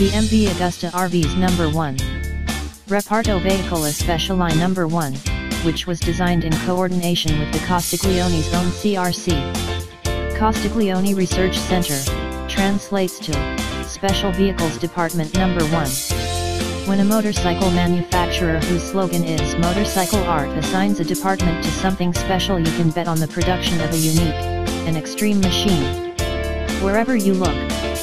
The MV Agusta RVS number 1. Reparto Veicoli Speciali number 1, which was designed in coordination with the Castiglioni's own CRC. Castiglioni Research Center, translates to, Special Vehicles Department number 1. When a motorcycle manufacturer whose slogan is Motorcycle Art assigns a department to something special you can bet on the production of a unique, an extreme machine. Wherever you look,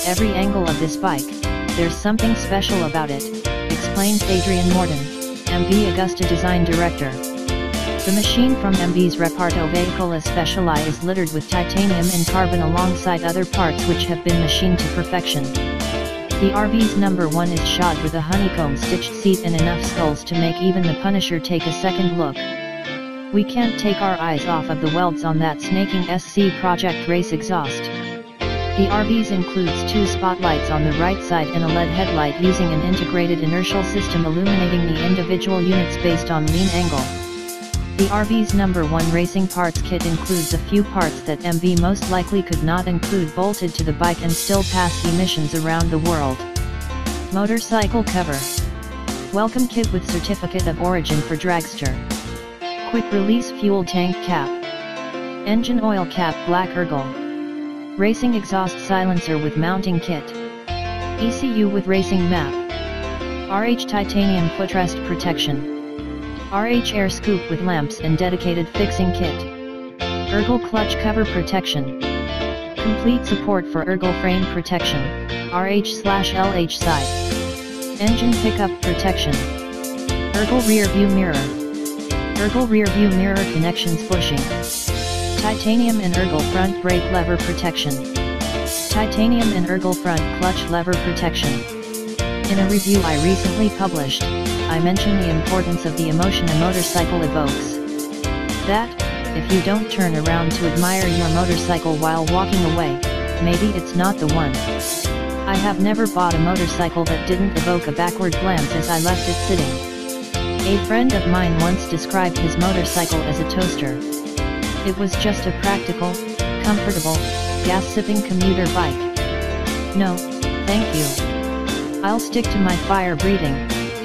every angle of this bike, there's something special about it, explains Adrian Morton, MV Agusta Design Director. The machine from MV's Reparto Veicoli Speciali is littered with titanium and carbon alongside other parts which have been machined to perfection. The RVS number 1 is shod with a honeycomb stitched seat and enough skulls to make even the Punisher take a second look. We can't take our eyes off of the welds on that snaking SC Project Race exhaust. The RVS includes two spotlights on the right side and a LED headlight using an integrated inertial system illuminating the individual units based on lean angle. The RVS number 1 racing parts kit includes a few parts that MV most likely could not include bolted to the bike and still pass emissions around the world. Motorcycle cover. Welcome kit with certificate of origin for dragster. Quick release fuel tank cap. Engine oil cap black Ergal. Racing exhaust silencer with mounting kit. ECU with racing map. RH titanium footrest protection. RH air scoop with lamps and dedicated fixing kit. Ergal clutch cover protection. Complete support for Ergal frame protection, RH slash LH side. Engine pickup protection. Ergal rear view mirror. Ergal rear view mirror connections bushing. Titanium and Ergal front brake lever protection. Titanium and Ergal front clutch lever protection. In a review I recently published, I mention the importance of the emotion a motorcycle evokes. That, if you don't turn around to admire your motorcycle while walking away, maybe it's not the one. I have never bought a motorcycle that didn't evoke a backward glance as I left it sitting. A friend of mine once described his motorcycle as a toaster. It was just a practical, comfortable, gas-sipping commuter bike. No, thank you. I'll stick to my fire-breathing,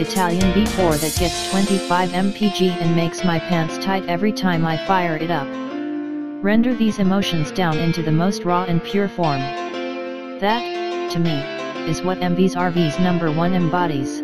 Italian V4 that gets 25 mpg and makes my pants tight every time I fire it up. Render these emotions down into the most raw and pure form. That, to me, is what MV's RVS number one embodies.